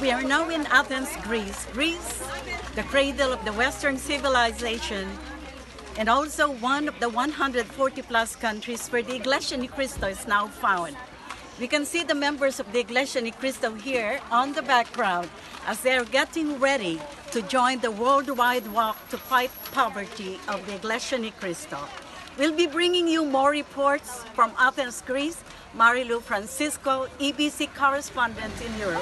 We are now in Athens, Greece. Greece, the cradle of the Western civilization, and also one of the 140 plus countries where the Iglesia Ni Cristo is now found. We can see the members of the Iglesia Ni Cristo here on the background as they are getting ready to join the worldwide walk to fight poverty of the Iglesia Ni Cristo. We'll be bringing you more reports from Athens, Greece. Marilu Francisco, EBC correspondent in Europe.